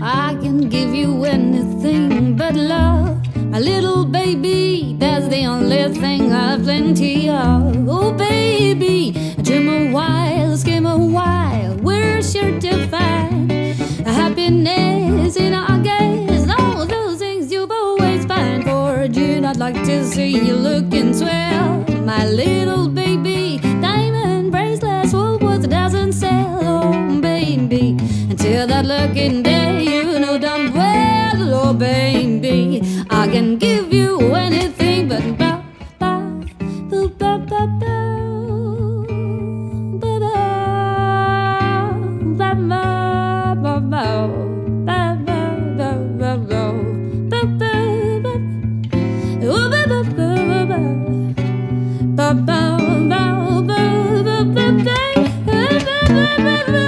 I can give you anything but love little baby, that's the only thing I've plenty of. Oh, baby, dream a while, skim a while. We're sure to find happiness in our gaze. All those things you've always find for June. I'd like to see you looking swell, my little baby. Diamond bracelets, Woolworths a dozen sell. Oh, baby, until that looking baby, I can give you anything but. Ba. Ooh, ba, ba, ba, ba, ba. Ba, ba, ba, ba, ba, ba, ba. Ba, ba, ba, ba, ba, ba, ba,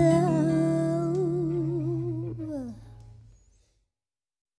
love.